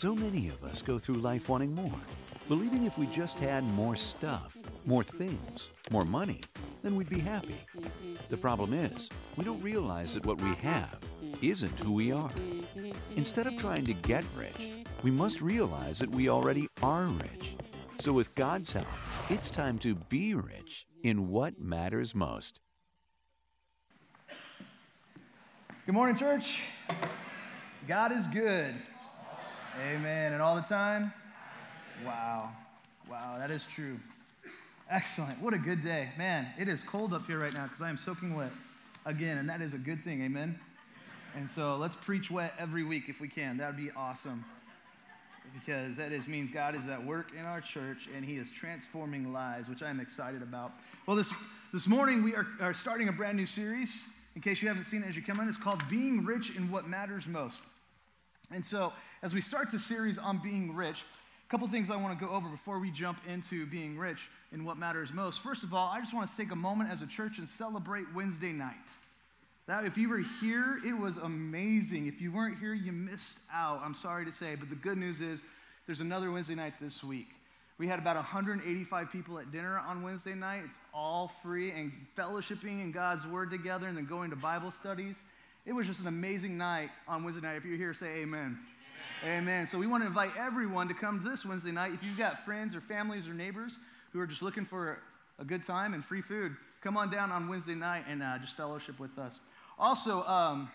So many of us go through life wanting more, believing if we just had more stuff, more things, more money, then we'd be happy. The problem is, we don't realize that what we have isn't who we are. Instead of trying to get rich, we must realize that we already are rich. So, with God's help, it's time to be rich in what matters most. Good morning, church. God is good. Amen. And all the time? Wow. Wow, that is true. Excellent. What a good day. Man, it is cold up here right now because I am soaking wet again, and that is a good thing. Amen. And so let's preach wet every week if we can. That would be awesome. Because that is means God is at work in our church and He is transforming lives, which I'm excited about. Well, this this morning we are, are starting a brand new series. In case you haven't seen it as you come in, it's called Being Rich in What Matters Most. And so, as we start the series on being rich, a couple things I want to go over before we jump into being rich in what matters most. First of all, I just want to take a moment as a church and celebrate Wednesday night. That if you were here, it was amazing. If you weren't here, you missed out. I'm sorry to say, but the good news is there's another Wednesday night this week. We had about 185 people at dinner on Wednesday night. It's all free and fellowshipping in God's Word together and then going to Bible studies. It was just an amazing night on Wednesday night. If you're here, say amen. Amen. amen. So we want to invite everyone to come this Wednesday night. If you've got friends or families or neighbors who are just looking for a good time and free food, come on down on Wednesday night and uh, just fellowship with us. Also, um,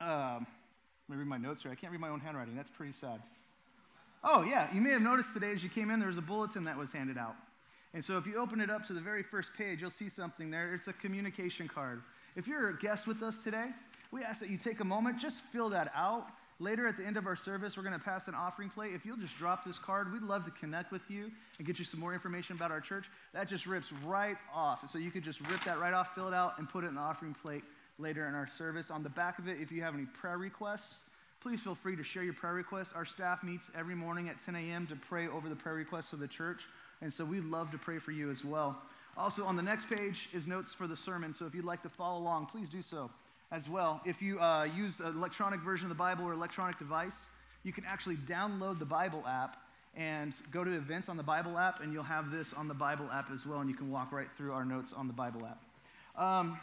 uh, let me read my notes here. I can't read my own handwriting. That's pretty sad. Oh, yeah, you may have noticed today as you came in, there was a bulletin that was handed out. And so if you open it up to the very first page, you'll see something there. It's a communication card. If you're a guest with us today, we ask that you take a moment, just fill that out. Later at the end of our service, we're going to pass an offering plate. If you'll just drop this card, we'd love to connect with you and get you some more information about our church. That just rips right off. So you could just rip that right off, fill it out, and put it in the offering plate later in our service. On the back of it, if you have any prayer requests, please feel free to share your prayer requests. Our staff meets every morning at 10 a.m. to pray over the prayer requests of the church. And so we'd love to pray for you as well. Also, on the next page is notes for the sermon. So if you'd like to follow along, please do so as well. If you uh, use an electronic version of the Bible or electronic device, you can actually download the Bible app and go to events on the Bible app, and you'll have this on the Bible app as well, and you can walk right through our notes on the Bible app. Um,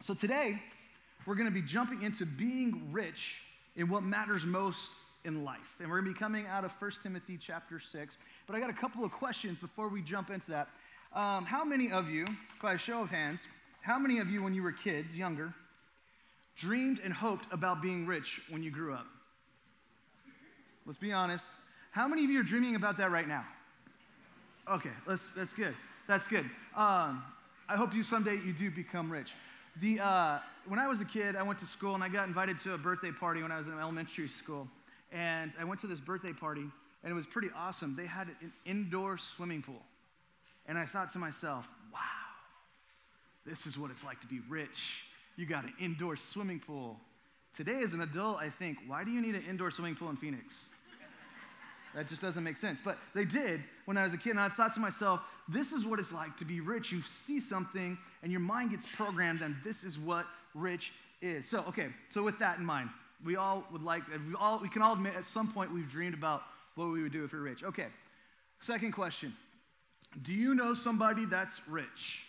so today, we're going to be jumping into being rich in what matters most in life. And we're going to be coming out of 1 Timothy chapter 6. But I got a couple of questions before we jump into that. Um, how many of you, by a show of hands, how many of you, when you were kids, younger, dreamed and hoped about being rich when you grew up? Let's be honest. How many of you are dreaming about that right now? Okay, let's, that's good. That's good. Um, I hope you someday you do become rich. The, uh, when I was a kid, I went to school and I got invited to a birthday party when I was in elementary school. And I went to this birthday party and it was pretty awesome. They had an indoor swimming pool. And I thought to myself, wow, this is what it's like to be rich. You got an indoor swimming pool. Today, as an adult, I think, why do you need an indoor swimming pool in Phoenix? That just doesn't make sense. But they did when I was a kid, and I thought to myself, this is what it's like to be rich. You see something, and your mind gets programmed, and this is what rich is. So, okay, so with that in mind, we all would like, we, all, we can all admit at some point we've dreamed about what we would do if we are rich. Okay, second question do you know somebody that's rich?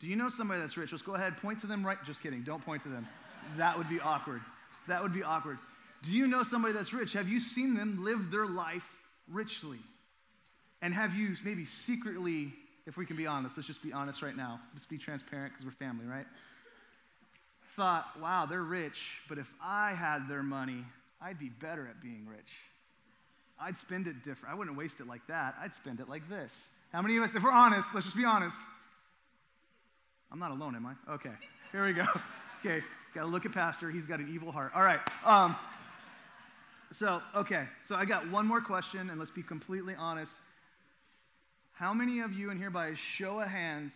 Do you know somebody that's rich? Let's go ahead, point to them right. Just kidding, don't point to them. That would be awkward. That would be awkward. Do you know somebody that's rich? Have you seen them live their life richly? And have you maybe secretly, if we can be honest, let's just be honest right now, let's be transparent because we're family, right? Thought, wow, they're rich, but if I had their money, I'd be better at being rich. I'd spend it different. I wouldn't waste it like that. I'd spend it like this. How many of us, if we're honest, let's just be honest. I'm not alone, am I? Okay, here we go. Okay, got to look at Pastor. He's got an evil heart. All right. Um, so, okay, so I got one more question, and let's be completely honest. How many of you in here, by a show of hands,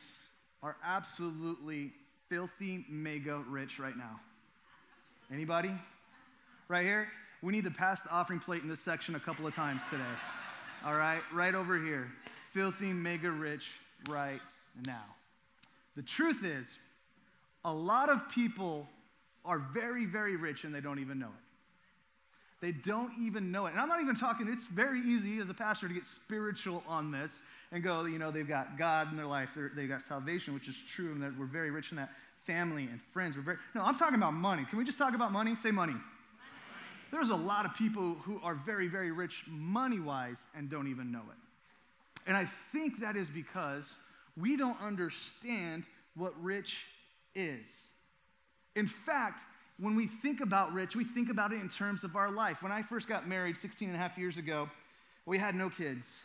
are absolutely filthy, mega rich right now? Anybody? Right here? We need to pass the offering plate in this section a couple of times today. All right, right over here filthy, mega rich right now. The truth is, a lot of people are very, very rich and they don't even know it. They don't even know it. And I'm not even talking, it's very easy as a pastor to get spiritual on this and go, you know, they've got God in their life, they've got salvation, which is true, and that we're very rich in that. Family and friends. We're very, no, I'm talking about money. Can we just talk about money? Say money. money. There's a lot of people who are very, very rich money wise and don't even know it. And I think that is because we don't understand what rich is. In fact, when we think about rich, we think about it in terms of our life. When I first got married 16 and a half years ago, we had no kids.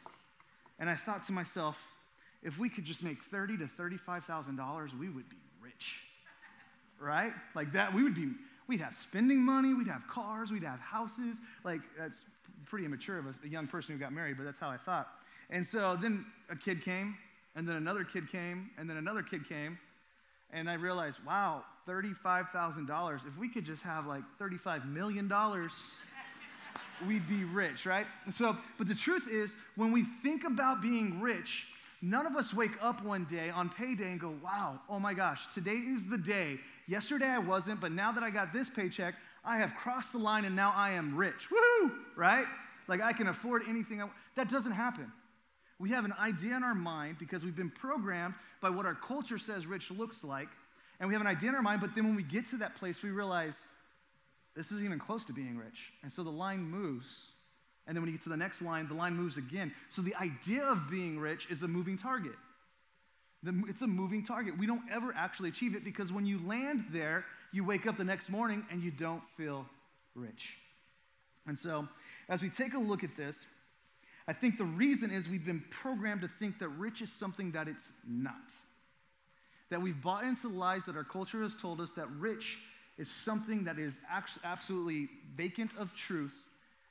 And I thought to myself, if we could just make thirty to thirty-five thousand dollars, we would be rich, right? Like that, we would be. We'd have spending money, we'd have cars, we'd have houses. Like that's pretty immature of a, a young person who got married, but that's how I thought. And so then a kid came, and then another kid came, and then another kid came, and I realized, wow, $35,000. If we could just have like $35 million, we'd be rich, right? so, but the truth is, when we think about being rich, none of us wake up one day on payday and go, wow, oh my gosh, today is the day. Yesterday I wasn't, but now that I got this paycheck, I have crossed the line and now I am rich. Woohoo! Right? Like I can afford anything. I, that doesn't happen. We have an idea in our mind because we've been programmed by what our culture says rich looks like. And we have an idea in our mind, but then when we get to that place, we realize this isn't even close to being rich. And so the line moves. And then when you get to the next line, the line moves again. So the idea of being rich is a moving target. it's a moving target. We don't ever actually achieve it because when you land there, you wake up the next morning and you don't feel rich. And so, as we take a look at this, I think the reason is we've been programmed to think that rich is something that it's not. That we've bought into lies that our culture has told us that rich is something that is absolutely vacant of truth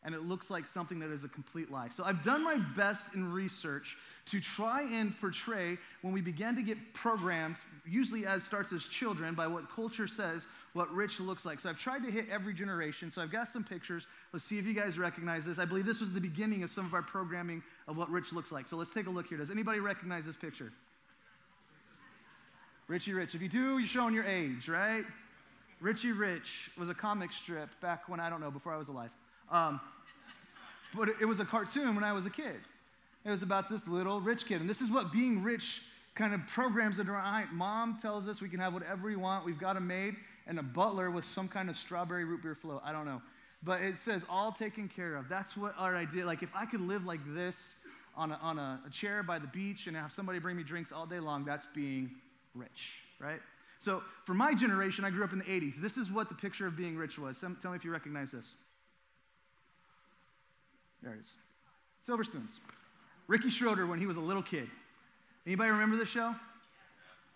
and it looks like something that is a complete lie. So I've done my best in research to try and portray when we begin to get programmed, usually as starts as children, by what culture says what rich looks like. So I've tried to hit every generation. So I've got some pictures. Let's see if you guys recognize this. I believe this was the beginning of some of our programming of what rich looks like. So let's take a look here. Does anybody recognize this picture? Richie Rich. If you do, you're showing your age, right? Richie Rich was a comic strip back when I don't know, before I was alive. Um, but it, was a cartoon when I was a kid. It was about this little rich kid. And this is what being rich kind of programs into our mind. Mom tells us we can have whatever we want. We've got a maid and a butler with some kind of strawberry root beer float. I don't know. But it says all taken care of. That's what our idea, like if I could live like this on a, on a, a chair by the beach and have somebody bring me drinks all day long, that's being rich, right? So for my generation, I grew up in the 80s. This is what the picture of being rich was. Some, tell me if you recognize this. There it is. Silver Spoons. Ricky Schroder when he was a little kid. Anybody remember this show?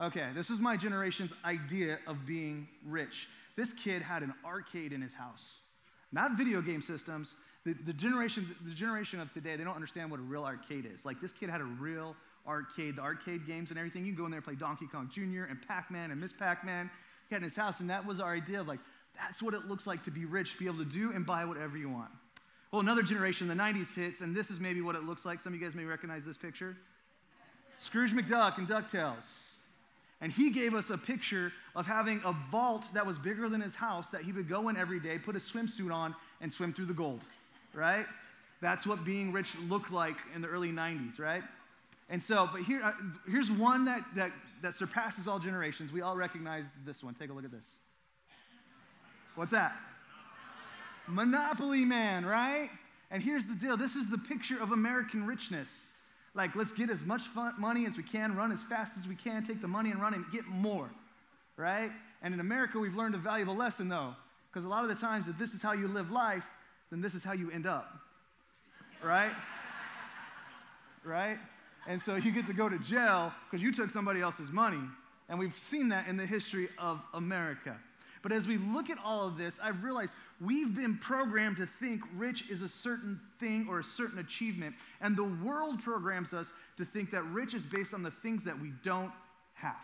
Okay, this is my generation's idea of being rich. This kid had an arcade in his house. Not video game systems. The, the, generation, the generation of today, they don't understand what a real arcade is. Like this kid had a real arcade, the arcade games and everything. You can go in there and play Donkey Kong Jr. and Pac-Man and Ms. Pac-Man. He had in his house, and that was our idea of like, that's what it looks like to be rich, to be able to do and buy whatever you want. Well, another generation, the 90s hits, and this is maybe what it looks like. Some of you guys may recognize this picture. Scrooge McDuck and DuckTales. And he gave us a picture of having a vault that was bigger than his house that he would go in every day, put a swimsuit on, and swim through the gold, right? That's what being rich looked like in the early 90s, right? And so, but here, uh, here's one that, that, that surpasses all generations. We all recognize this one. Take a look at this. What's that? Monopoly Man, right? And here's the deal this is the picture of American richness. Like, let's get as much fun, money as we can, run as fast as we can, take the money and run and get more, right? And in America, we've learned a valuable lesson, though, because a lot of the times, if this is how you live life, then this is how you end up, right? right? And so you get to go to jail because you took somebody else's money. And we've seen that in the history of America. But as we look at all of this, I've realized we've been programmed to think rich is a certain thing or a certain achievement. And the world programs us to think that rich is based on the things that we don't have,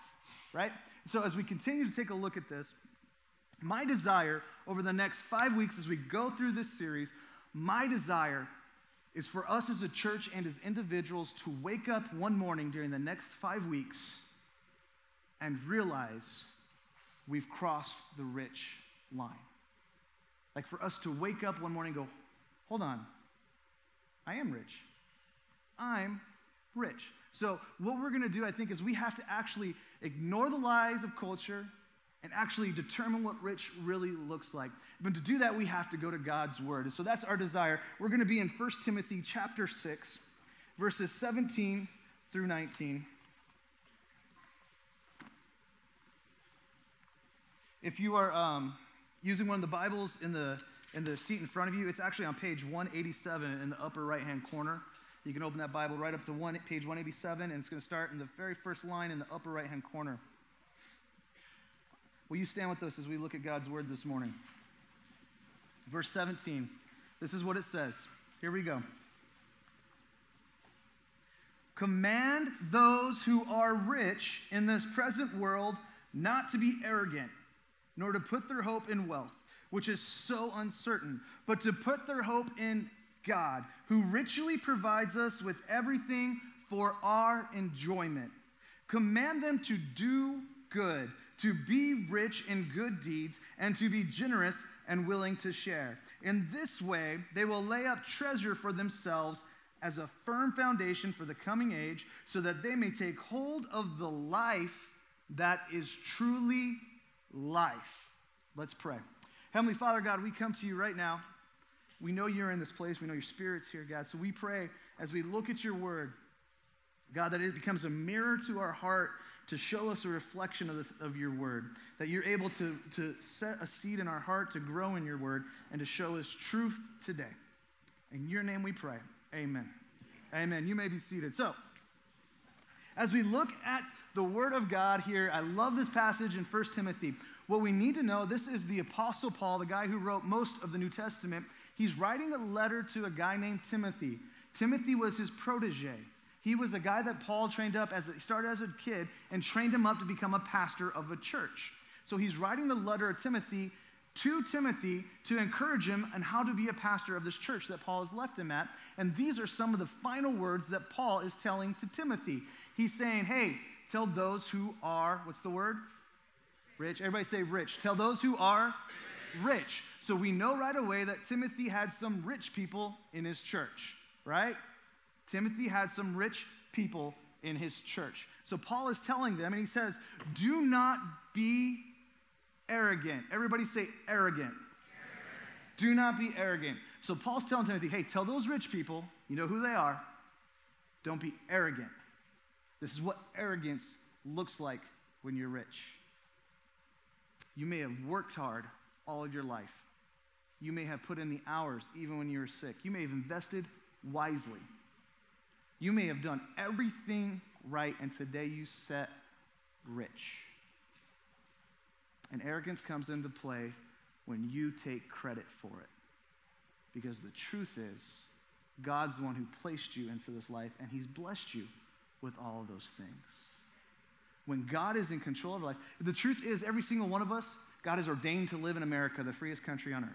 right? So as we continue to take a look at this, my desire over the next five weeks as we go through this series, my desire is for us as a church and as individuals to wake up one morning during the next five weeks and realize we've crossed the rich line. Like for us to wake up one morning and go, hold on, I am rich. I'm rich. So, what we're going to do, I think, is we have to actually ignore the lies of culture and actually determine what rich really looks like. But to do that, we have to go to God's word. So that's our desire. We're going to be in 1 Timothy chapter 6, verses 17 through 19. If you are um, using one of the Bibles in the, in the seat in front of you, it's actually on page 187 in the upper right hand corner. You can open that Bible right up to one, page 187, and it's going to start in the very first line in the upper right hand corner. Will you stand with us as we look at God's word this morning? Verse 17. This is what it says. Here we go. Command those who are rich in this present world not to be arrogant, nor to put their hope in wealth, which is so uncertain, but to put their hope in God, who richly provides us with everything for our enjoyment. Command them to do good, to be rich in good deeds, and to be generous and willing to share. In this way, they will lay up treasure for themselves as a firm foundation for the coming age, so that they may take hold of the life that is truly life. Let's pray. Heavenly Father God, we come to you right now. We know you're in this place. We know your spirit's here, God. So we pray as we look at your word, God, that it becomes a mirror to our heart to show us a reflection of, the, of your word. That you're able to, to set a seed in our heart to grow in your word and to show us truth today. In your name we pray. Amen. Amen. You may be seated. So, as we look at the word of God here, I love this passage in 1 Timothy. What we need to know this is the Apostle Paul, the guy who wrote most of the New Testament. He's writing a letter to a guy named Timothy. Timothy was his protege. He was a guy that Paul trained up as he started as a kid and trained him up to become a pastor of a church. So he's writing the letter of Timothy to Timothy to encourage him on how to be a pastor of this church that Paul has left him at. And these are some of the final words that Paul is telling to Timothy. He's saying, Hey, tell those who are, what's the word? Rich. Everybody say rich. Tell those who are rich. So we know right away that Timothy had some rich people in his church, right? Timothy had some rich people in his church. So Paul is telling them, and he says, Do not be arrogant. Everybody say arrogant. Do not be arrogant. So Paul's telling Timothy, Hey, tell those rich people, you know who they are, don't be arrogant. This is what arrogance looks like when you're rich. You may have worked hard all of your life. You may have put in the hours even when you were sick. You may have invested wisely. You may have done everything right, and today you set rich. And arrogance comes into play when you take credit for it. Because the truth is, God's the one who placed you into this life, and He's blessed you with all of those things. When God is in control of life, the truth is, every single one of us, God has ordained to live in America, the freest country on earth.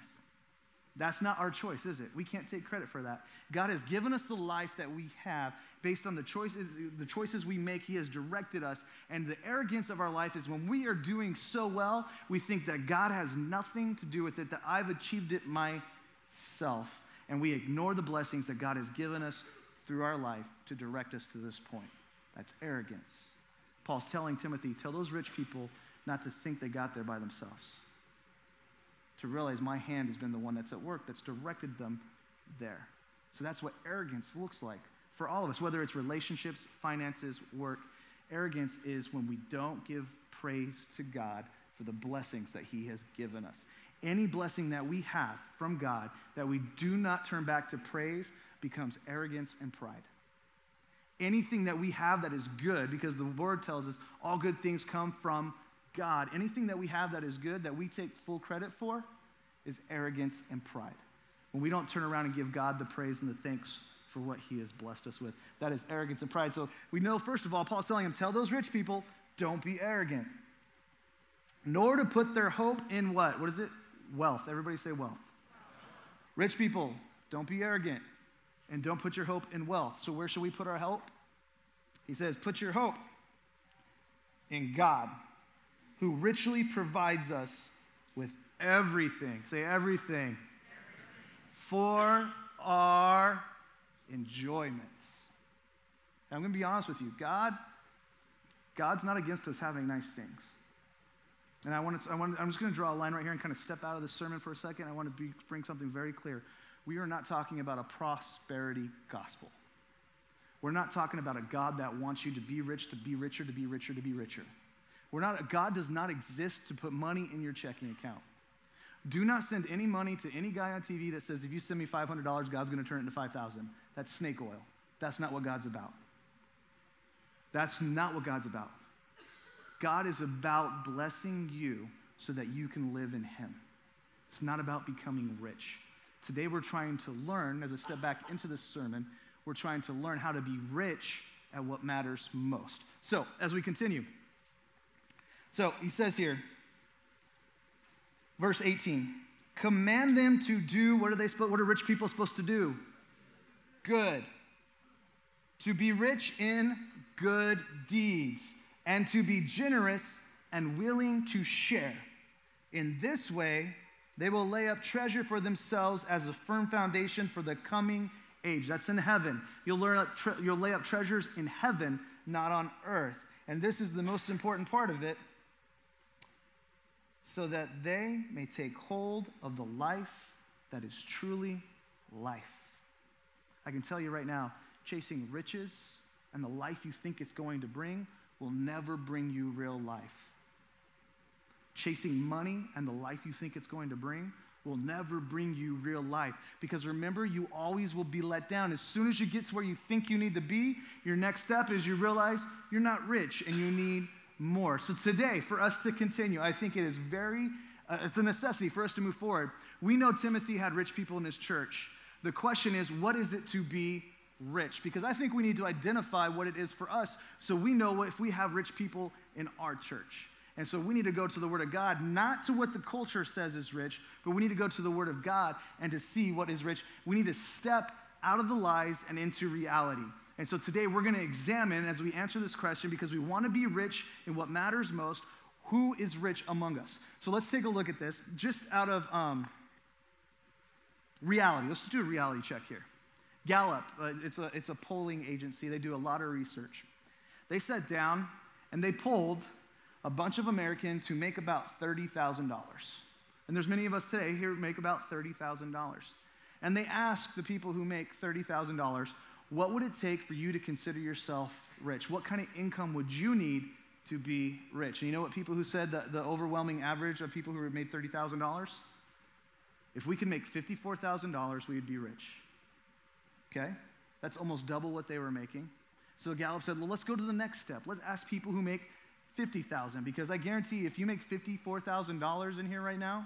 That's not our choice, is it? We can't take credit for that. God has given us the life that we have based on the choices, the choices we make. He has directed us. And the arrogance of our life is when we are doing so well, we think that God has nothing to do with it, that I've achieved it myself. And we ignore the blessings that God has given us through our life to direct us to this point. That's arrogance. Paul's telling Timothy, tell those rich people not to think they got there by themselves to realize my hand has been the one that's at work, that's directed them there. So that's what arrogance looks like for all of us, whether it's relationships, finances, work. Arrogance is when we don't give praise to God for the blessings that He has given us. Any blessing that we have from God that we do not turn back to praise becomes arrogance and pride. Anything that we have that is good, because the word tells us all good things come from God, anything that we have that is good that we take full credit for is arrogance and pride. When we don't turn around and give God the praise and the thanks for what he has blessed us with, that is arrogance and pride. So we know, first of all, Paul's telling him, tell those rich people, don't be arrogant. Nor to put their hope in what? What is it? Wealth. Everybody say wealth. Rich people, don't be arrogant and don't put your hope in wealth. So where should we put our hope? He says, put your hope in God who richly provides us with everything. Say everything. For our enjoyment. And I'm going to be honest with you. God, God's not against us having nice things. And I want to, I want, I'm just going to draw a line right here and kind of step out of the sermon for a second. I want to be, bring something very clear. We are not talking about a prosperity gospel. We're not talking about a God that wants you to be rich, to be richer, to be richer, to be richer. We're not, God does not exist to put money in your checking account. Do not send any money to any guy on TV that says, if you send me $500, God's going to turn it into 5000 That's snake oil. That's not what God's about. That's not what God's about. God is about blessing you so that you can live in Him. It's not about becoming rich. Today, we're trying to learn, as I step back into this sermon, we're trying to learn how to be rich at what matters most. So, as we continue, so he says here, verse 18, command them to do what are they what are rich people supposed to do? Good. To be rich in good deeds and to be generous and willing to share. In this way, they will lay up treasure for themselves as a firm foundation for the coming age. That's in heaven. You'll, up tre- you'll lay up treasures in heaven, not on earth. And this is the most important part of it so that they may take hold of the life that is truly life. I can tell you right now, chasing riches and the life you think it's going to bring will never bring you real life. Chasing money and the life you think it's going to bring will never bring you real life. Because remember, you always will be let down. As soon as you get to where you think you need to be, your next step is you realize you're not rich and you need more. So today, for us to continue, I think it is very, uh, it's a necessity for us to move forward. We know Timothy had rich people in his church. The question is, what is it to be rich? Because I think we need to identify what it is for us so we know if we have rich people in our church. And so we need to go to the Word of God, not to what the culture says is rich, but we need to go to the Word of God and to see what is rich. We need to step out of the lies and into reality. And so today we're going to examine as we answer this question because we want to be rich in what matters most. Who is rich among us? So let's take a look at this just out of um, reality. Let's do a reality check here. Gallup, uh, it's, a, it's a polling agency, they do a lot of research. They sat down and they polled a bunch of Americans who make about $30,000. And there's many of us today here who make about $30,000. And they ask the people who make $30,000, what would it take for you to consider yourself rich? What kind of income would you need to be rich? And you know what people who said that the overwhelming average of people who made $30,000? If we could make $54,000, we'd be rich. Okay? That's almost double what they were making. So Gallup said, well, let's go to the next step. Let's ask people who make 50,000 because I guarantee if you make $54,000 in here right now,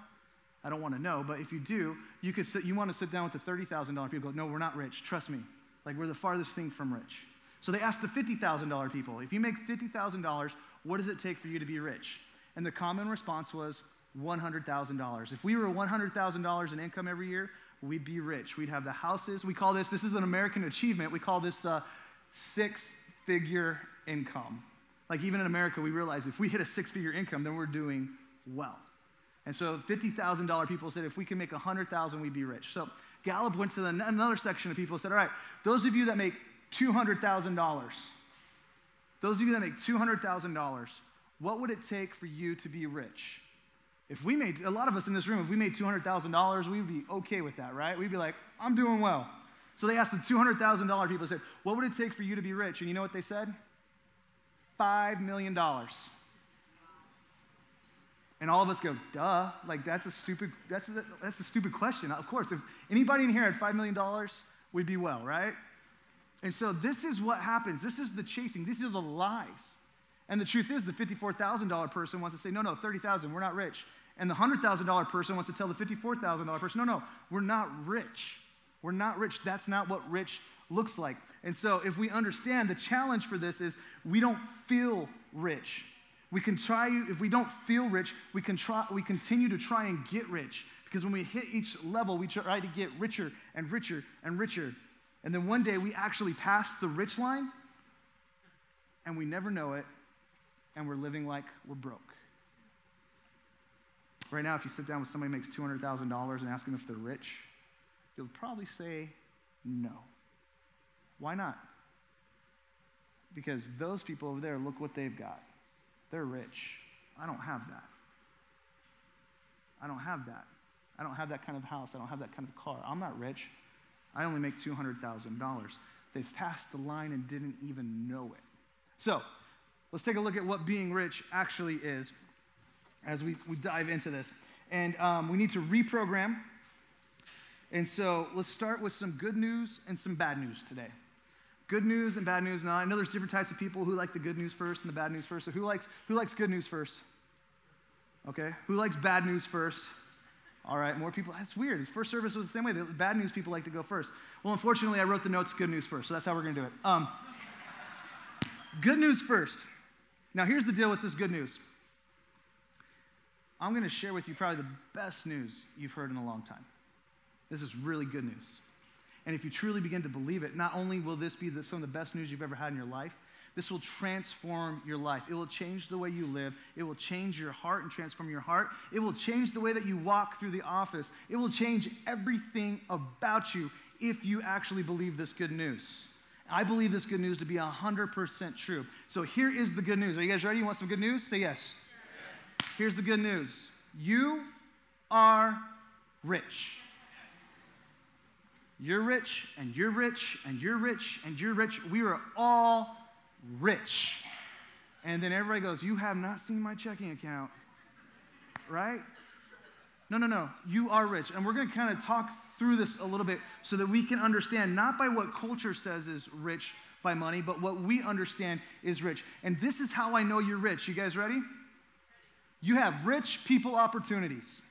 I don't want to know, but if you do, you could sit, you want to sit down with the $30,000 people go, "No, we're not rich. Trust me. Like we're the farthest thing from rich." So they asked the $50,000 people, "If you make $50,000, what does it take for you to be rich?" And the common response was $100,000. If we were $100,000 in income every year, we'd be rich. We'd have the houses. We call this this is an American achievement. We call this the six-figure income. Like even in America, we realize if we hit a six figure income, then we're doing well. And so $50,000 people said if we can make 100,000, we'd be rich. So Gallup went to the, another section of people and said, all right, those of you that make $200,000, those of you that make $200,000, what would it take for you to be rich? If we made, a lot of us in this room, if we made $200,000, we would be okay with that, right? We'd be like, I'm doing well. So they asked the $200,000 people, said, what would it take for you to be rich? And you know what they said? $5 million. And all of us go, duh, like that's a stupid, that's a, that's a stupid question. Of course, if anybody in here had $5 million, we'd be well, right? And so this is what happens. This is the chasing. These are the lies. And the truth is the $54,000 person wants to say, no, no, 30,000, we're not rich. And the $100,000 person wants to tell the $54,000 person, no, no, we're not rich. We're not rich. That's not what rich looks like. And so, if we understand the challenge for this is we don't feel rich. We can try, if we don't feel rich, we can try, we continue to try and get rich. Because when we hit each level, we try to get richer and richer and richer. And then one day we actually pass the rich line and we never know it and we're living like we're broke. Right now, if you sit down with somebody who makes $200,000 and ask them if they're rich, you'll probably say no. Why not? Because those people over there, look what they've got. They're rich. I don't have that. I don't have that. I don't have that kind of house. I don't have that kind of car. I'm not rich. I only make $200,000. They've passed the line and didn't even know it. So, let's take a look at what being rich actually is as we, we dive into this. And um, we need to reprogram. And so, let's start with some good news and some bad news today. Good news and bad news. Now, I know there's different types of people who like the good news first and the bad news first. So, who likes, who likes good news first? Okay. Who likes bad news first? All right, more people. That's weird. His first service was the same way. The bad news people like to go first. Well, unfortunately, I wrote the notes good news first, so that's how we're going to do it. Um, good news first. Now, here's the deal with this good news I'm going to share with you probably the best news you've heard in a long time. This is really good news. And if you truly begin to believe it, not only will this be the, some of the best news you've ever had in your life, this will transform your life. It will change the way you live. It will change your heart and transform your heart. It will change the way that you walk through the office. It will change everything about you if you actually believe this good news. I believe this good news to be 100% true. So here is the good news. Are you guys ready? You want some good news? Say yes. yes. Here's the good news you are rich. You're rich, and you're rich, and you're rich, and you're rich. We are all rich. And then everybody goes, You have not seen my checking account, right? No, no, no. You are rich. And we're going to kind of talk through this a little bit so that we can understand not by what culture says is rich by money, but what we understand is rich. And this is how I know you're rich. You guys ready? You have rich people opportunities.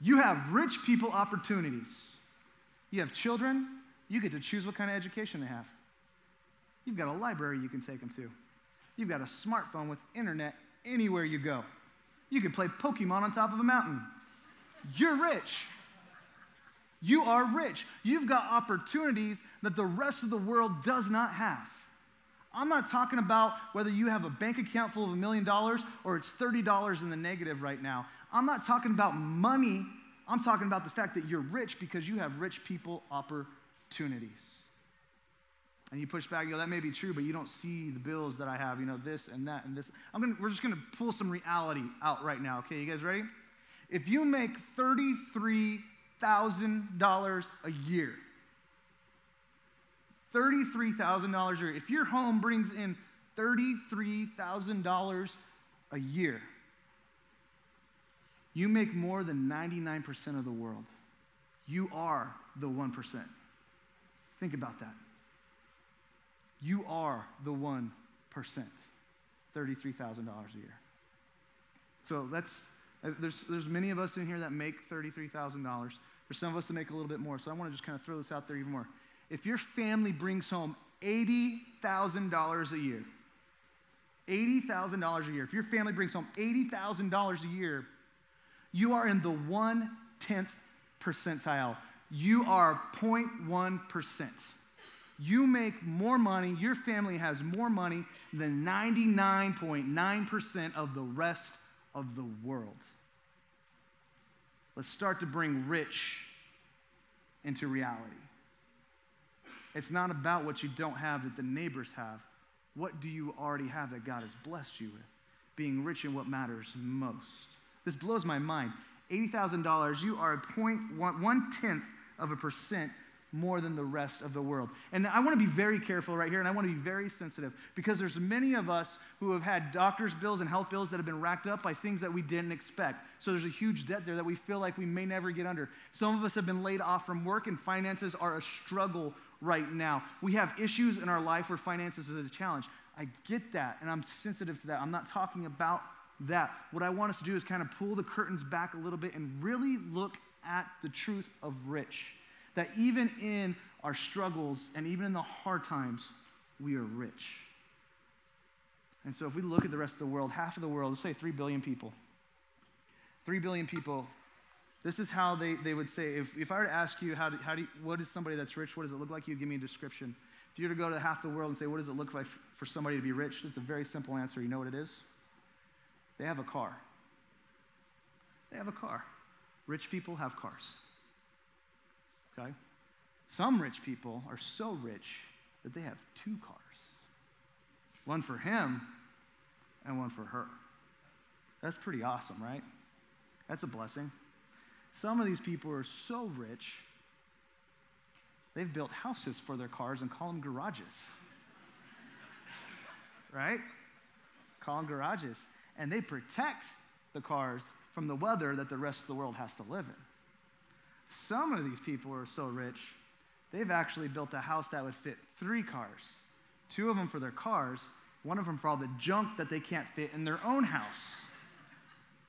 You have rich people opportunities. You have children, you get to choose what kind of education they have. You've got a library you can take them to. You've got a smartphone with internet anywhere you go. You can play Pokemon on top of a mountain. You're rich. You are rich. You've got opportunities that the rest of the world does not have. I'm not talking about whether you have a bank account full of a million dollars or it's $30 in the negative right now. I'm not talking about money. I'm talking about the fact that you're rich because you have rich people opportunities. And you push back, you go, that may be true, but you don't see the bills that I have, you know, this and that and this. I'm gonna, we're just going to pull some reality out right now, okay? You guys ready? If you make $33,000 a year, $33,000 a year, if your home brings in $33,000 a year, you make more than 99% of the world. You are the 1%. Think about that. You are the 1%, $33,000 a year. So that's, uh, there's, there's many of us in here that make $33,000. For some of us that make a little bit more. So I want to just kind of throw this out there even more. If your family brings home $80,000 a year, $80,000 a year, if your family brings home $80,000 a year, you are in the one tenth percentile. You are 0.1% you make more money, your family has more money than 99.9% of the rest of the world. Let's start to bring rich into reality. It's not about what you don't have that the neighbors have. What do you already have that God has blessed you with? Being rich in what matters most. This blows my mind. $80,000, you are a point one, one tenth of a percent more than the rest of the world. And I want to be very careful right here, and I want to be very sensitive because there's many of us who have had doctor's bills and health bills that have been racked up by things that we didn't expect. So there's a huge debt there that we feel like we may never get under. Some of us have been laid off from work, and finances are a struggle right now. We have issues in our life where finances is a challenge. I get that, and I'm sensitive to that. I'm not talking about that. What I want us to do is kind of pull the curtains back a little bit and really look at the truth of rich that even in our struggles and even in the hard times, we are rich. And so if we look at the rest of the world, half of the world, let's say 3 billion people. 3 billion people, this is how they, they would say, if, if I were to ask you, how do, how do you, what is somebody that's rich, what does it look like? You'd give me a description. If you were to go to half the world and say, what does it look like for somebody to be rich? It's a very simple answer. You know what it is? They have a car. they have a car. Rich people have cars. Okay? Some rich people are so rich that they have two cars one for him and one for her. That's pretty awesome, right? That's a blessing. Some of these people are so rich, they've built houses for their cars and call them garages. right? Call them garages. And they protect the cars from the weather that the rest of the world has to live in. Some of these people are so rich, they've actually built a house that would fit three cars two of them for their cars, one of them for all the junk that they can't fit in their own house.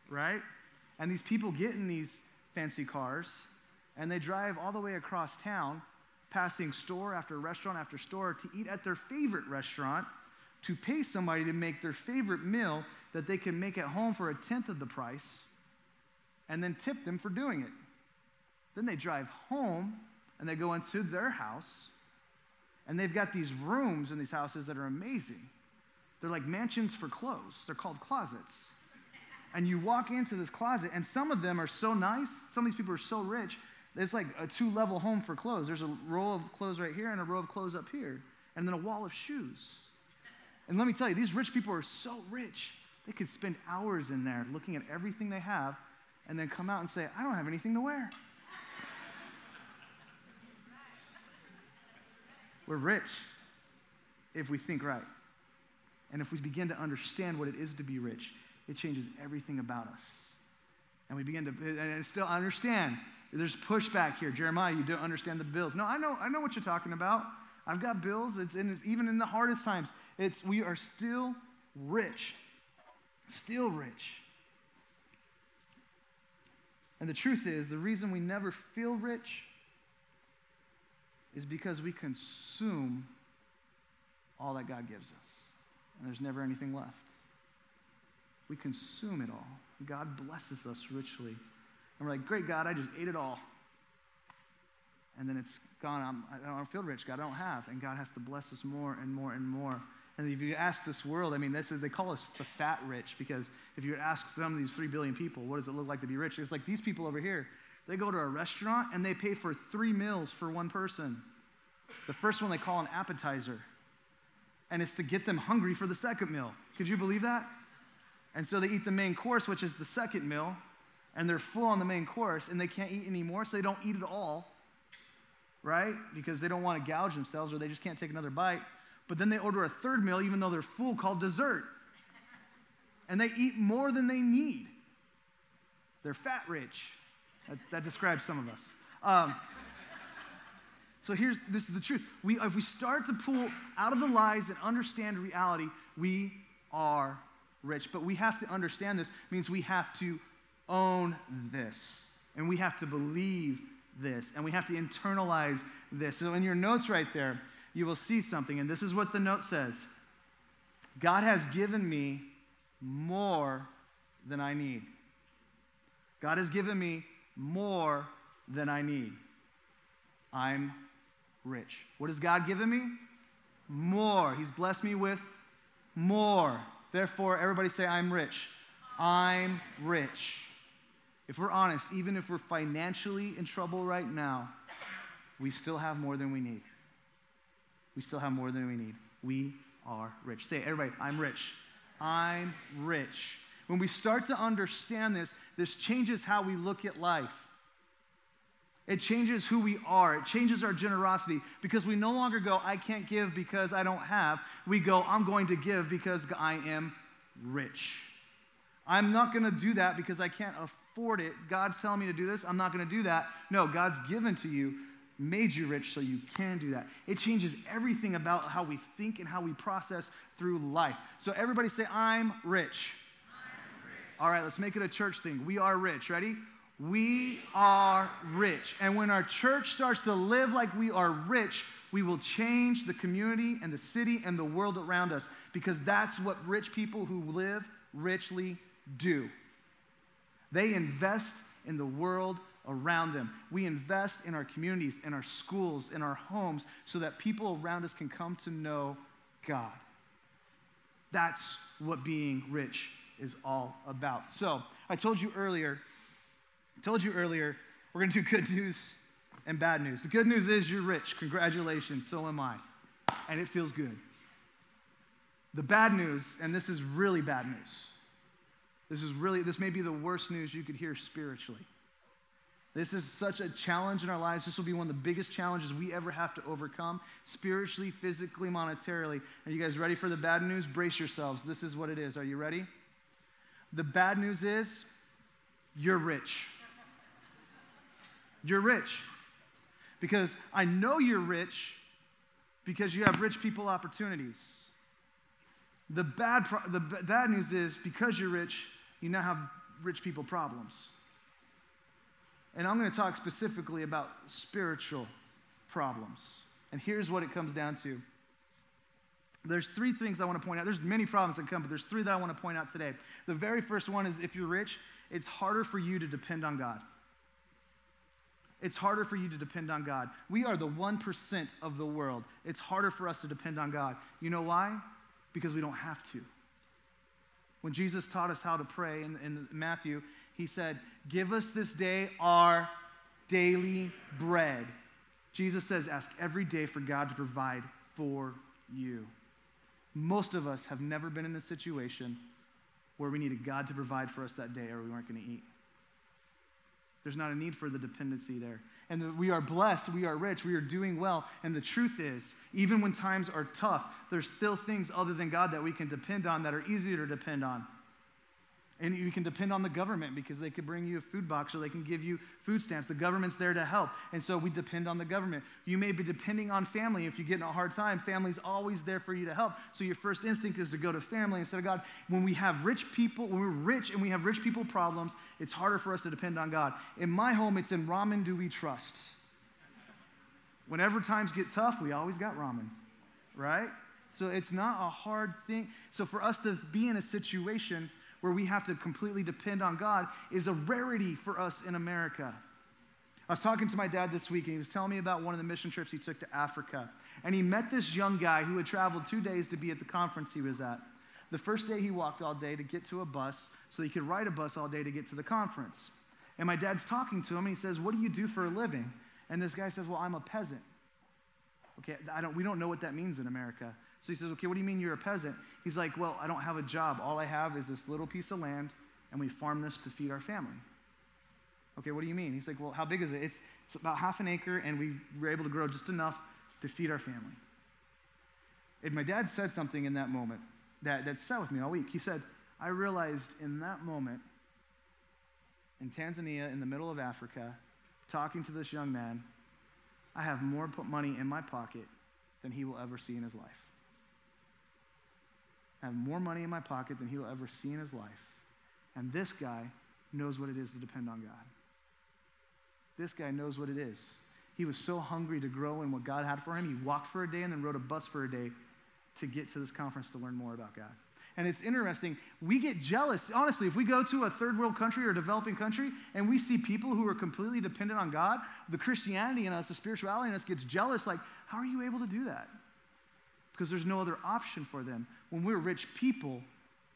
Right? And these people get in these fancy cars and they drive all the way across town, passing store after restaurant after store to eat at their favorite restaurant, to pay somebody to make their favorite meal that they can make at home for a tenth of the price, and then tip them for doing it. Then they drive home and they go into their house, and they've got these rooms in these houses that are amazing. They're like mansions for clothes, they're called closets. And you walk into this closet, and some of them are so nice, some of these people are so rich, it's like a two level home for clothes. There's a row of clothes right here and a row of clothes up here, and then a wall of shoes. And let me tell you, these rich people are so rich, they could spend hours in there looking at everything they have and then come out and say, I don't have anything to wear. We're rich if we think right. And if we begin to understand what it is to be rich, it changes everything about us. And we begin to, and still understand, there's pushback here. Jeremiah, you don't understand the bills. No, I know, I know what you're talking about. I've got bills. It's, it's even in the hardest times. It's we are still rich. Still rich. And the truth is, the reason we never feel rich is because we consume all that God gives us. And there's never anything left. We consume it all. God blesses us richly. And we're like, great, God, I just ate it all. And then it's gone. I'm, I don't feel rich, God. I don't have. And God has to bless us more and more and more. And if you ask this world, I mean, this is, they call us the fat rich because if you ask some of these three billion people, what does it look like to be rich? It's like these people over here, they go to a restaurant and they pay for three meals for one person. The first one they call an appetizer, and it's to get them hungry for the second meal. Could you believe that? And so they eat the main course, which is the second meal, and they're full on the main course, and they can't eat anymore, so they don't eat it all, right? Because they don't want to gouge themselves or they just can't take another bite. But then they order a third meal, even though they're full, called dessert. And they eat more than they need. They're fat rich. That, that describes some of us. Um, so here's this is the truth. We, if we start to pull out of the lies and understand reality, we are rich. But we have to understand this means we have to own this. And we have to believe this. And we have to internalize this. So in your notes right there, you will see something. And this is what the note says God has given me more than I need. God has given me more than I need. I'm rich. What has God given me? More. He's blessed me with more. Therefore, everybody say, I'm rich. I'm rich. If we're honest, even if we're financially in trouble right now, we still have more than we need. We still have more than we need. We are rich. Say, it, everybody, I'm rich. I'm rich. When we start to understand this, this changes how we look at life. It changes who we are. It changes our generosity because we no longer go, I can't give because I don't have. We go, I'm going to give because I am rich. I'm not going to do that because I can't afford it. God's telling me to do this. I'm not going to do that. No, God's given to you, made you rich so you can do that. It changes everything about how we think and how we process through life. So everybody say, I'm rich. All right, let's make it a church thing. We are rich. Ready? We are rich. And when our church starts to live like we are rich, we will change the community and the city and the world around us because that's what rich people who live richly do. They invest in the world around them. We invest in our communities, in our schools, in our homes so that people around us can come to know God. That's what being rich is all about. So, I told you earlier I told you earlier, we're going to do good news and bad news. The good news is you're rich. Congratulations, so am I. And it feels good. The bad news, and this is really bad news. This is really, this may be the worst news you could hear spiritually. This is such a challenge in our lives. This will be one of the biggest challenges we ever have to overcome, spiritually, physically, monetarily. Are you guys ready for the bad news? Brace yourselves. This is what it is. Are you ready? The bad news is you're rich. You're rich. Because I know you're rich because you have rich people opportunities. The bad, pro- the b- bad news is because you're rich, you now have rich people problems. And I'm going to talk specifically about spiritual problems. And here's what it comes down to. There's three things I want to point out. There's many problems that come, but there's three that I want to point out today. The very first one is if you're rich, it's harder for you to depend on God. It's harder for you to depend on God. We are the 1% of the world. It's harder for us to depend on God. You know why? Because we don't have to. When Jesus taught us how to pray in, in Matthew, he said, Give us this day our daily bread. Jesus says, Ask every day for God to provide for you. Most of us have never been in a situation where we needed God to provide for us that day or we weren't going to eat. There's not a need for the dependency there. And we are blessed, we are rich, we are doing well. And the truth is, even when times are tough, there's still things other than God that we can depend on that are easier to depend on. And you can depend on the government because they could bring you a food box or they can give you food stamps. The government's there to help. And so we depend on the government. You may be depending on family. If you get in a hard time, family's always there for you to help. So your first instinct is to go to family instead of God. When we have rich people, when we're rich and we have rich people problems, it's harder for us to depend on God. In my home, it's in ramen do we trust. Whenever times get tough, we always got ramen, right? So it's not a hard thing. So for us to be in a situation where we have to completely depend on God is a rarity for us in America. I was talking to my dad this week, and he was telling me about one of the mission trips he took to Africa. And he met this young guy who had traveled two days to be at the conference he was at. The first day, he walked all day to get to a bus so he could ride a bus all day to get to the conference. And my dad's talking to him, and he says, What do you do for a living? And this guy says, Well, I'm a peasant. Okay, I don't, we don't know what that means in America. So he says, Okay, what do you mean you're a peasant? He's like, Well, I don't have a job. All I have is this little piece of land, and we farm this to feed our family. Okay, what do you mean? He's like, Well, how big is it? It's, it's about half an acre, and we were able to grow just enough to feed our family. And my dad said something in that moment that, that sat with me all week. He said, I realized in that moment, in Tanzania, in the middle of Africa, talking to this young man, I have more put money in my pocket than he will ever see in his life. I have more money in my pocket than he will ever see in his life. And this guy knows what it is to depend on God. This guy knows what it is. He was so hungry to grow in what God had for him, he walked for a day and then rode a bus for a day to get to this conference to learn more about God. And it's interesting, we get jealous. Honestly, if we go to a third world country or a developing country and we see people who are completely dependent on God, the Christianity in us, the spirituality in us gets jealous like, how are you able to do that? Because there's no other option for them. When we're rich people,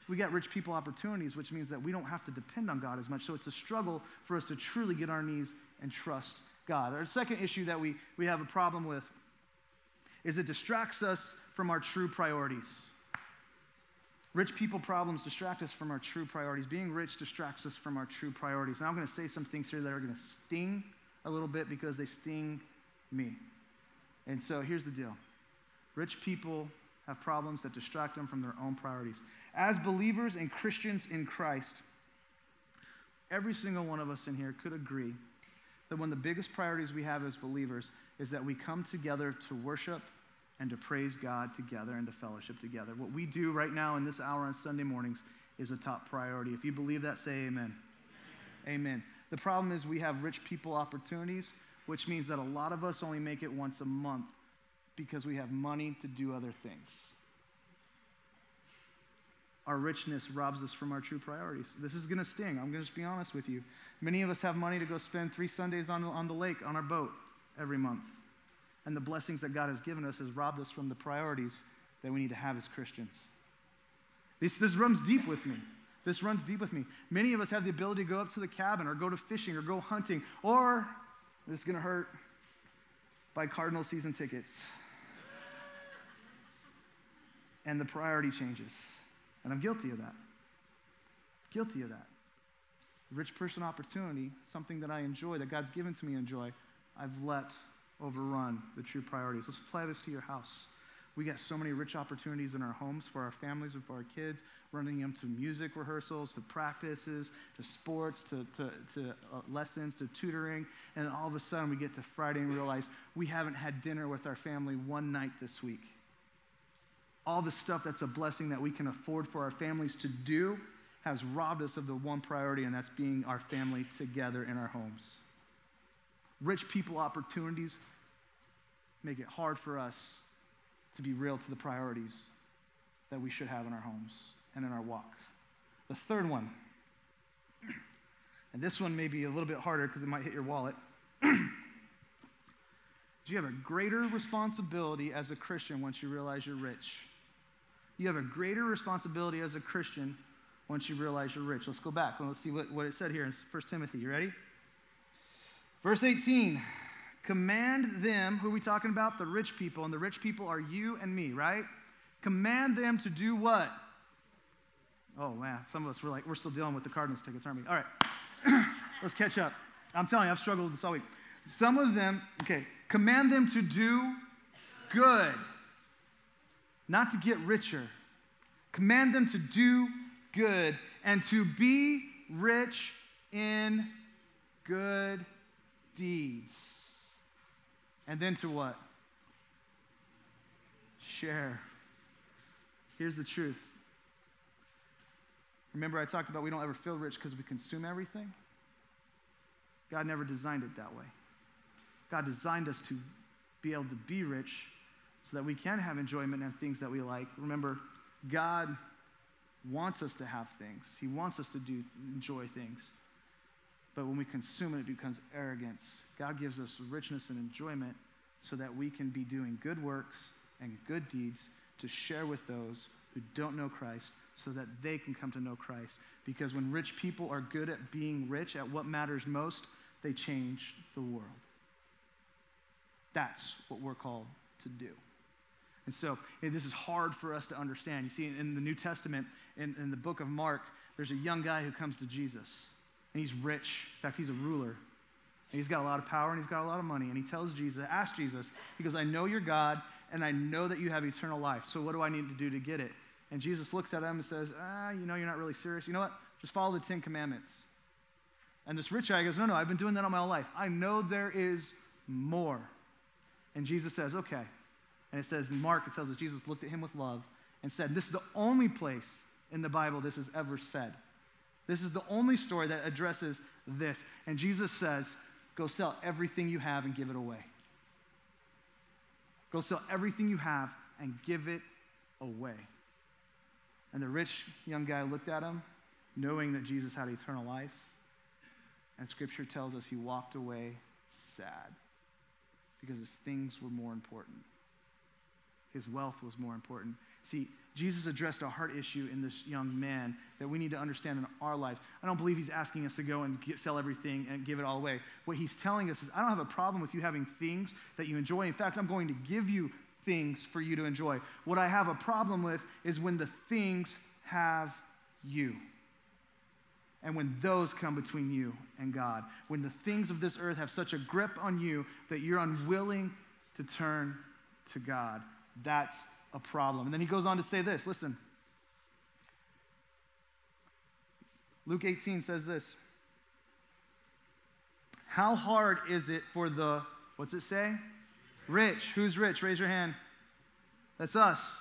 we got rich people opportunities, which means that we don't have to depend on God as much. So it's a struggle for us to truly get our knees and trust God. Our second issue that we, we have a problem with is it distracts us from our true priorities. Rich people problems distract us from our true priorities. Being rich distracts us from our true priorities. Now, I'm going to say some things here that are going to sting a little bit because they sting me. And so here's the deal rich people have problems that distract them from their own priorities. As believers and Christians in Christ, every single one of us in here could agree that one of the biggest priorities we have as believers is that we come together to worship and to praise God together and to fellowship together. What we do right now in this hour on Sunday mornings is a top priority. If you believe that, say amen. Amen. amen. The problem is we have rich people opportunities, which means that a lot of us only make it once a month because we have money to do other things. Our richness robs us from our true priorities. This is going to sting. I'm going to just be honest with you. Many of us have money to go spend three Sundays on, on the lake on our boat every month. And the blessings that God has given us has robbed us from the priorities that we need to have as Christians. This, this runs deep with me. This runs deep with me. Many of us have the ability to go up to the cabin or go to fishing or go hunting, or this is going to hurt buy Cardinal season tickets. And the priority changes. And I'm guilty of that. Guilty of that. Rich person opportunity, something that I enjoy, that God's given to me enjoy, I've let overrun the true priorities. Let's apply this to your house. We got so many rich opportunities in our homes for our families and for our kids, running them to music rehearsals, to practices, to sports, to, to, to uh, lessons, to tutoring. And all of a sudden, we get to Friday and realize we haven't had dinner with our family one night this week. All the stuff that's a blessing that we can afford for our families to do has robbed us of the one priority, and that's being our family together in our homes. Rich people opportunities make it hard for us to be real to the priorities that we should have in our homes and in our walks. The third one, and this one may be a little bit harder because it might hit your wallet. Do you have a greater responsibility as a Christian once you realize you're rich. You have a greater responsibility as a Christian once you realize you're rich. Let's go back and let's see what, what it said here in 1 Timothy. You ready? Verse 18 Command them, who are we talking about? The rich people. And the rich people are you and me, right? Command them to do what? Oh, man. Some of us, we're like, we're still dealing with the Cardinals tickets, aren't we? All right. Let's catch up. I'm telling you, I've struggled with this all week. Some of them, okay, command them to do good, not to get richer. Command them to do good and to be rich in good deeds. And then to what? Share. Here's the truth. Remember, I talked about we don't ever feel rich because we consume everything? God never designed it that way. God designed us to be able to be rich so that we can have enjoyment and things that we like. Remember, God wants us to have things, He wants us to do, enjoy things. But when we consume it, it becomes arrogance. God gives us richness and enjoyment so that we can be doing good works and good deeds to share with those who don't know Christ so that they can come to know Christ. Because when rich people are good at being rich, at what matters most, they change the world. That's what we're called to do. And so this is hard for us to understand. You see, in the New Testament, in, in the book of Mark, there's a young guy who comes to Jesus and he's rich. In fact, he's a ruler. And he's got a lot of power and he's got a lot of money. And he tells Jesus, ask Jesus, he goes, I know you're God and I know that you have eternal life. So what do I need to do to get it? And Jesus looks at him and says, ah, you know, you're not really serious. You know what? Just follow the Ten Commandments. And this rich guy goes, no, no, I've been doing that all my life. I know there is more. And Jesus says, okay. And it says in Mark, it tells us Jesus looked at him with love and said, this is the only place in the Bible this is ever said. This is the only story that addresses this. And Jesus says, Go sell everything you have and give it away. Go sell everything you have and give it away. And the rich young guy looked at him, knowing that Jesus had eternal life. And scripture tells us he walked away sad because his things were more important. His wealth was more important. See, Jesus addressed a heart issue in this young man that we need to understand in our lives. I don't believe he's asking us to go and get, sell everything and give it all away. What he's telling us is, I don't have a problem with you having things that you enjoy. In fact, I'm going to give you things for you to enjoy. What I have a problem with is when the things have you. And when those come between you and God, when the things of this earth have such a grip on you that you're unwilling to turn to God, that's a problem. And then he goes on to say this listen. Luke 18 says this How hard is it for the, what's it say? Rich. Who's rich? Raise your hand. That's us.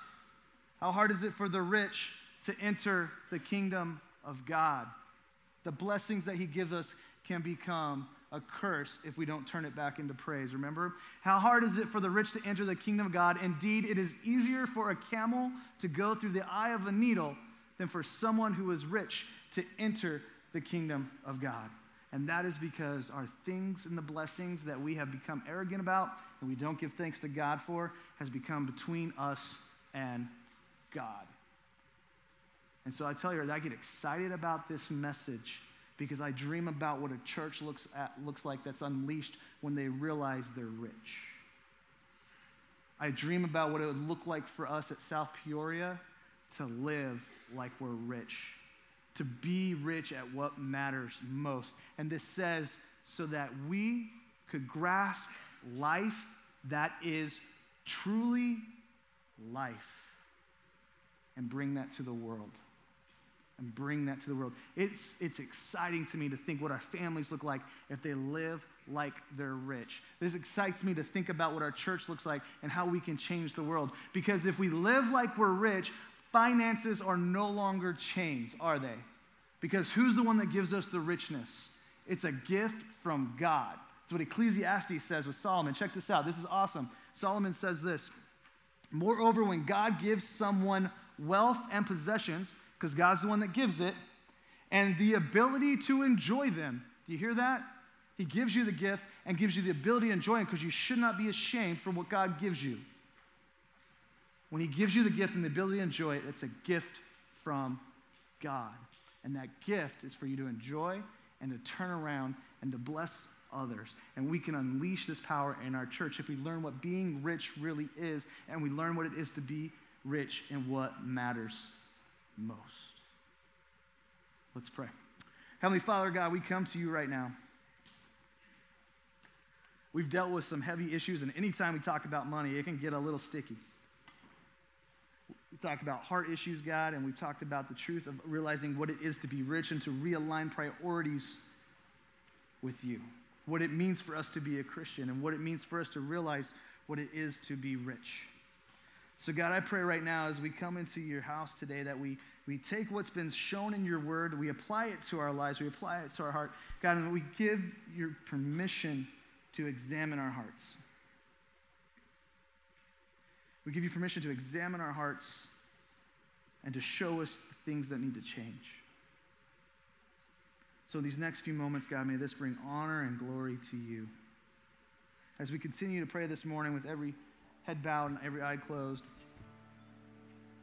How hard is it for the rich to enter the kingdom of God? The blessings that he gives us can become a curse if we don't turn it back into praise. Remember? How hard is it for the rich to enter the kingdom of God? Indeed, it is easier for a camel to go through the eye of a needle than for someone who is rich to enter the kingdom of God. And that is because our things and the blessings that we have become arrogant about and we don't give thanks to God for has become between us and God. And so I tell you, I get excited about this message because I dream about what a church looks, at, looks like that's unleashed when they realize they're rich. I dream about what it would look like for us at South Peoria to live like we're rich, to be rich at what matters most. And this says, so that we could grasp life that is truly life and bring that to the world and bring that to the world. It's, it's exciting to me to think what our families look like if they live like they're rich. This excites me to think about what our church looks like and how we can change the world. Because if we live like we're rich, finances are no longer chains, are they? Because who's the one that gives us the richness? It's a gift from God. It's what Ecclesiastes says with Solomon. Check this out. This is awesome. Solomon says this Moreover, when God gives someone wealth and possessions, because God's the one that gives it, and the ability to enjoy them. Do you hear that? He gives you the gift and gives you the ability to enjoy it because you should not be ashamed for what God gives you. When He gives you the gift and the ability to enjoy it, it's a gift from God. And that gift is for you to enjoy and to turn around and to bless others. And we can unleash this power in our church if we learn what being rich really is and we learn what it is to be rich in what matters most. Let's pray. Heavenly Father, God, we come to you right now. We've dealt with some heavy issues, and anytime we talk about money, it can get a little sticky. We talked about heart issues, God, and we've talked about the truth of realizing what it is to be rich and to realign priorities with you. What it means for us to be a Christian and what it means for us to realize what it is to be rich. So, God, I pray right now as we come into your house today that we, we take what's been shown in your word, we apply it to our lives, we apply it to our heart. God, and we give your permission to examine our hearts. We give you permission to examine our hearts and to show us the things that need to change. So, these next few moments, God, may this bring honor and glory to you. As we continue to pray this morning with every head bowed and every eye closed.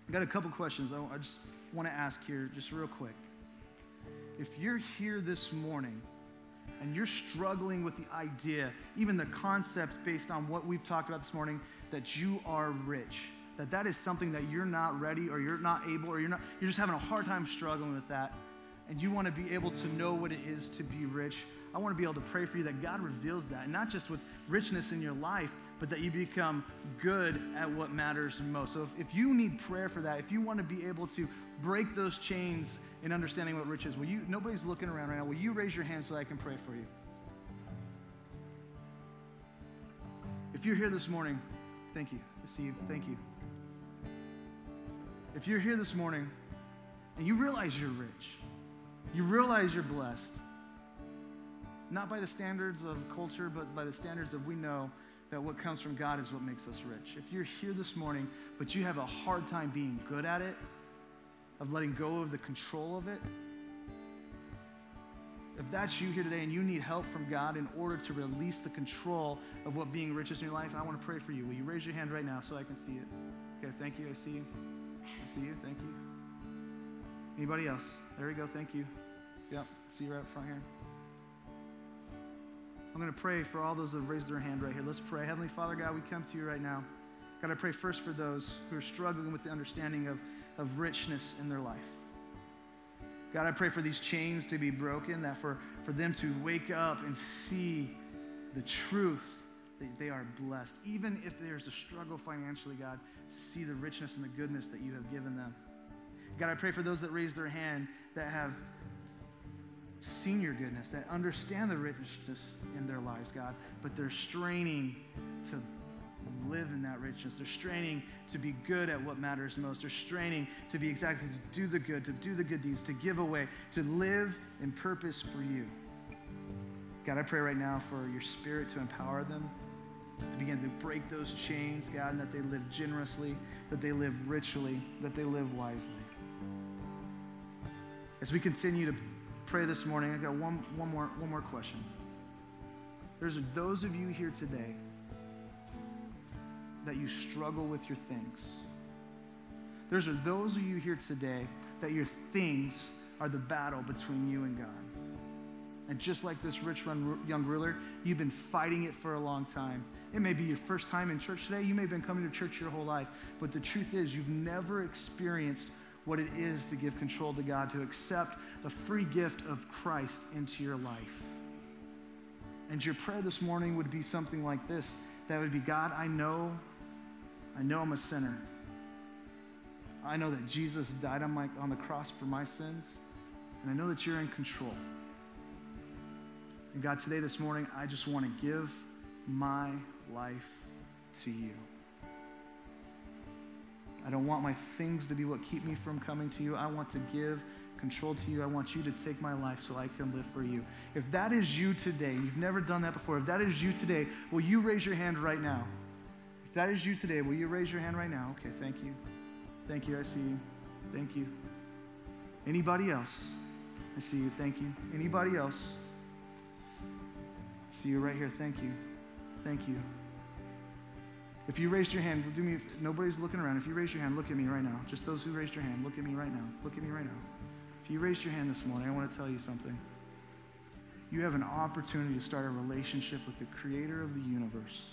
I've got a couple questions I just want to ask here, just real quick. If you're here this morning and you're struggling with the idea, even the concept based on what we've talked about this morning, that you are rich, that that is something that you're not ready or you're not able or you're not, you're just having a hard time struggling with that, and you want to be able to know what it is to be rich, I want to be able to pray for you that God reveals that, and not just with richness in your life, but that you become good at what matters most. So if, if you need prayer for that, if you want to be able to break those chains in understanding what rich is, will you, nobody's looking around right now, will you raise your hand so I can pray for you? If you're here this morning, thank you. I see you. Thank you. If you're here this morning and you realize you're rich, you realize you're blessed, not by the standards of culture, but by the standards of we know that what comes from God is what makes us rich. If you're here this morning, but you have a hard time being good at it, of letting go of the control of it, if that's you here today and you need help from God in order to release the control of what being rich is in your life, I want to pray for you. Will you raise your hand right now so I can see it? Okay, thank you. I see you. I see you. Thank you. Anybody else? There we go. Thank you. Yep. See you right up front here. I'm going to pray for all those that have raised their hand right here. Let's pray. Heavenly Father, God, we come to you right now. God, I pray first for those who are struggling with the understanding of, of richness in their life. God, I pray for these chains to be broken, that for, for them to wake up and see the truth that they are blessed. Even if there's a struggle financially, God, to see the richness and the goodness that you have given them. God, I pray for those that raise their hand that have seen your goodness, that understand the richness in their lives, God, but they're straining to live in that richness. They're straining to be good at what matters most. They're straining to be exactly to do the good, to do the good deeds, to give away, to live in purpose for you. God, I pray right now for your spirit to empower them, to begin to break those chains, God, and that they live generously, that they live richly, that they live wisely. As we continue to pray this morning, I got one, one, more, one more question. There's those of you here today that you struggle with your things. There's are those of you here today that your things are the battle between you and God. And just like this rich young ruler, you've been fighting it for a long time. It may be your first time in church today. You may have been coming to church your whole life. But the truth is, you've never experienced what it is to give control to God, to accept the free gift of Christ into your life. And your prayer this morning would be something like this that would be God, I know, I know I'm a sinner. I know that Jesus died on, my, on the cross for my sins, and I know that you're in control. And God, today, this morning, I just want to give my life to you. I don't want my things to be what keep me from coming to you. I want to give control to you. I want you to take my life so I can live for you. If that is you today, you've never done that before, if that is you today, will you raise your hand right now? If that is you today, will you raise your hand right now? Okay, thank you. Thank you. I see you. Thank you. Anybody else? I see you. Thank you. Anybody else? See you right here. Thank you. Thank you. If you raised your hand, do me. Nobody's looking around. If you raise your hand, look at me right now. Just those who raised your hand, look at me right now. Look at me right now. You raised your hand this morning, I want to tell you something. You have an opportunity to start a relationship with the creator of the universe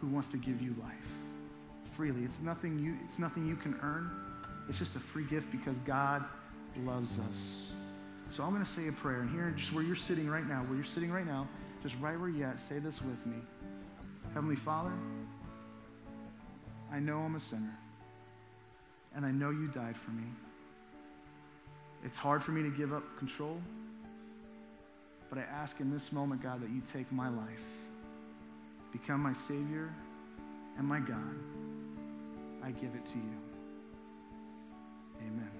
who wants to give you life freely. It's nothing you, it's nothing you can earn. It's just a free gift because God loves us. So I'm going to say a prayer. And here, just where you're sitting right now, where you're sitting right now, just right where you're at, say this with me. Heavenly Father, I know I'm a sinner, and I know you died for me. It's hard for me to give up control, but I ask in this moment, God, that you take my life, become my Savior and my God. I give it to you. Amen.